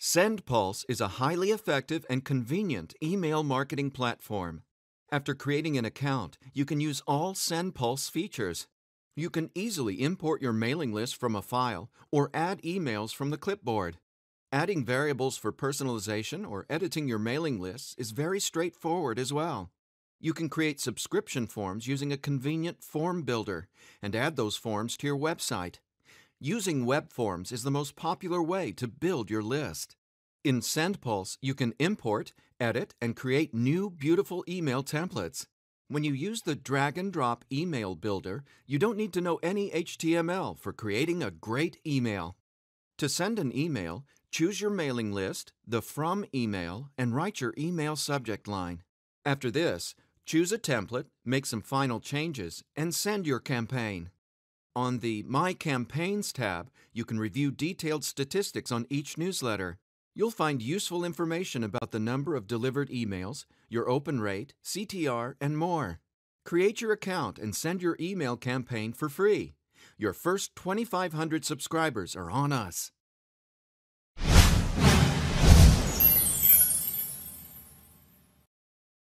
SendPulse is a highly effective and convenient email marketing platform. After creating an account, you can use all SendPulse features. You can easily import your mailing list from a file or add emails from the clipboard. Adding variables for personalization or editing your mailing lists is very straightforward as well. You can create subscription forms using a convenient form builder and add those forms to your website. Using web forms is the most popular way to build your list. In SendPulse, you can import, edit, and create new, beautiful email templates. When you use the drag and drop email builder, you don't need to know any HTML for creating a great email. To send an email, choose your mailing list, the From email, and write your email subject line. After this, choose a template, make some final changes, and send your campaign. On the My Campaigns tab, you can review detailed statistics on each newsletter. You'll find useful information about the number of delivered emails, your open rate, CTR, and more. Create your account and send your email campaign for free. Your first 2,500 subscribers are on us.